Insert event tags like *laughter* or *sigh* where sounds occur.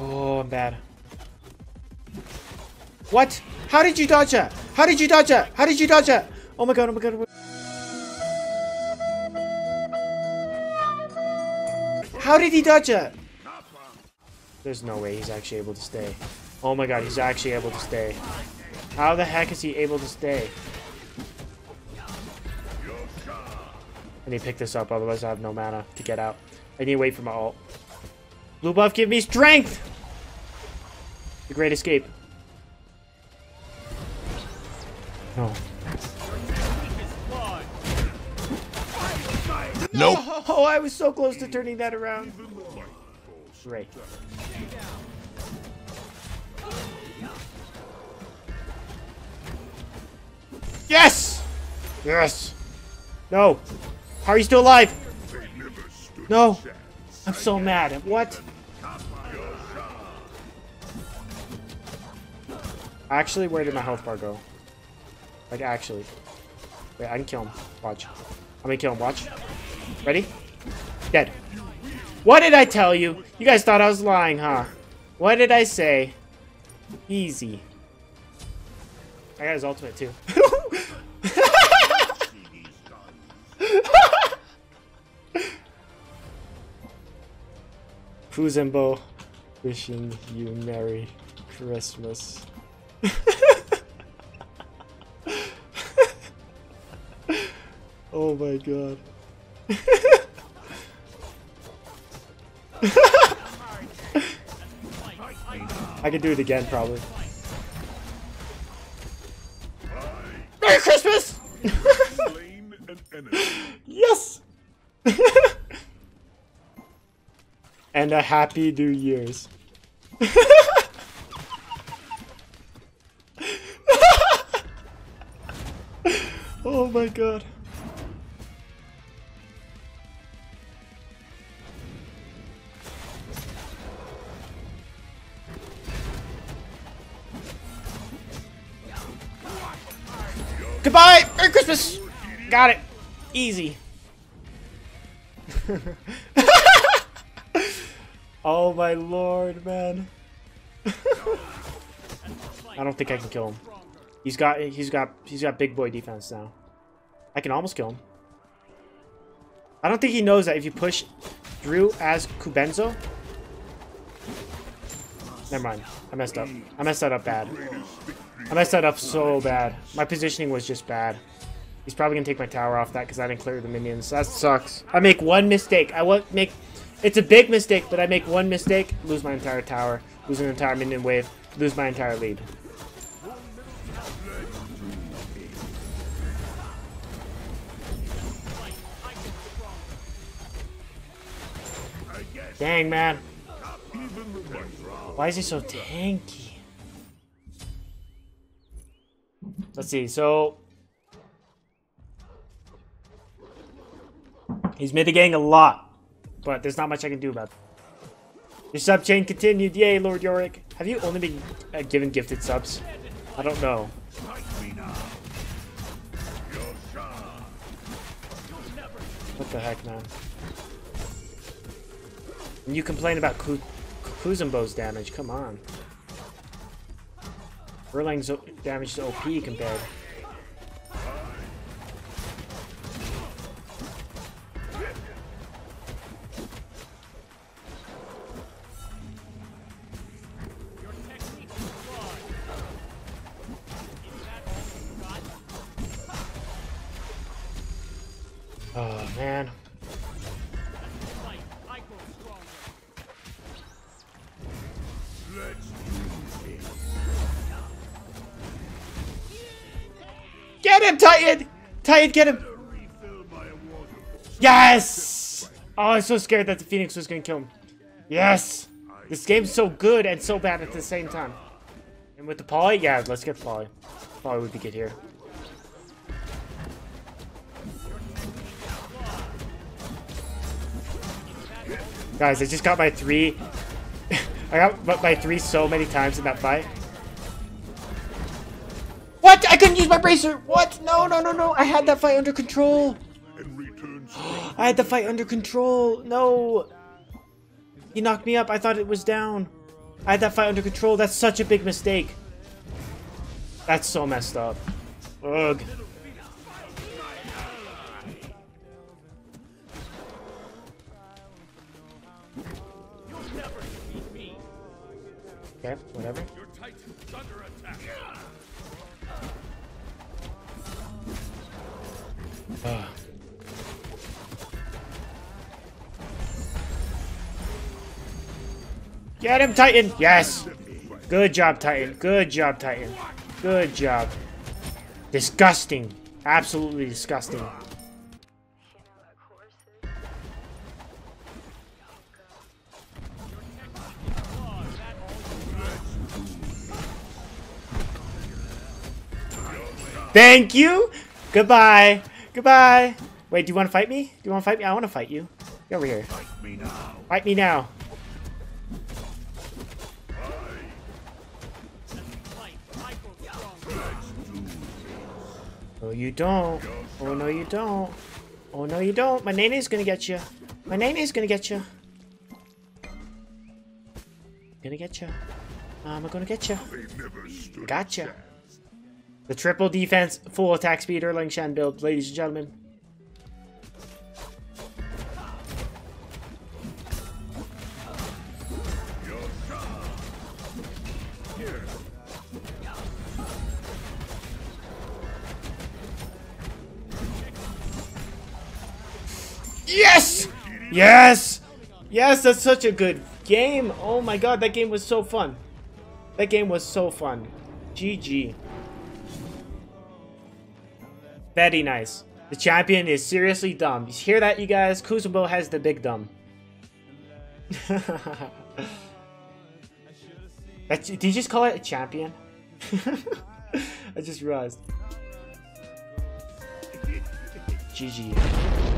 Oh, I'm bad. What? How did you dodge that? How did you dodge that? How did you dodge that? Oh my god, oh my god. oh How did he dodge that? There's no way he's actually able to stay. Oh my god, he's actually able to stay. How the heck is he able to stay? I need to pick this up, otherwise I have no mana to get out. I need to wait for my ult. Blue buff, give me strength! The great escape. No. Nope. Oh, I was so close to turning that around. Great. Yes! Yes! No! Are you still alive? No! I'm so mad. At what? Actually, where did my health bar go? Like, actually. Wait, I can kill him. Watch. I'm gonna kill him. Watch. Ready? Dead. What did I tell you? You guys thought I was lying, huh? What did I say? Easy. I got his ultimate, too. *laughs* Kuzenbo, wishing you Merry Christmas. *laughs* oh my god. *laughs* I could do it again, probably. Merry Christmas! And a happy New Year's. *laughs* oh my god. Goodbye! Merry Christmas! Got it. Easy. *laughs* oh my lord, man. *laughs* I don't think I can kill him. He's got he's got he's got big boy defense now. I can almost kill him. I don't think he knows that if you push Drew as Kuzenbo. Never mind. I messed up. I messed that up bad. I messed that up so bad. My positioning was just bad. He's probably gonna take my tower off that because I didn't clear the minions. That sucks. I make one mistake. I won't make. It's a big mistake, but I make one mistake, lose my entire tower, lose an entire minion wave, lose my entire lead. Dang, man. Why is he so tanky? Let's see, so... He's mitigating a lot, but there's not much I can do about it. Your sub chain continued. Yay, Lord Yorick. Have you only been uh, given gifted subs? I don't know. What the heck, man? And you complain about Ku Kuzenbo's damage. Come on. Erlang's damage is OP compared. Oh, man. Get him, Titan! Titan, get him! Yes! Oh, I was so scared that the Phoenix was gonna kill him. Yes! This game's so good and so bad at the same time. And with the poly, yeah, let's get poly. Poly would be good here. Guys, I just got my three. *laughs* I got my three so many times in that fight. What? I couldn't use my bracer. What? No, no, no, no. I had that fight under control. *gasps* I had the fight under control. No. He knocked me up. I thought it was down. I had that fight under control. That's such a big mistake. That's so messed up. Ugh. Okay, whatever. Ugh. *sighs* Get him, Titan! Yes! Good job, Titan. Good job, Titan. Good job. Disgusting. Absolutely disgusting. Thank you! Goodbye! Goodbye! Wait, do you want to fight me? Do you want to fight me? I want to fight you. Get over here. Fight me now. Fight me now. Oh, you don't. Oh, no, you don't. Oh, no, you don't. My is gonna get you. My is gonna get you. Gonna get you. I'm gonna get you. Gotcha. The triple defense, full attack speed Erlang Shen build, ladies and gentlemen. Yes! Yes! Yes, that's such a good game. Oh my god, that game was so fun. That game was so fun. GG. Very nice. The champion is seriously dumb. You hear that, you guys? Kuzenbo has the big dumb. *laughs* That- did you just call it a champion? *laughs* I just realized. *laughs* GG.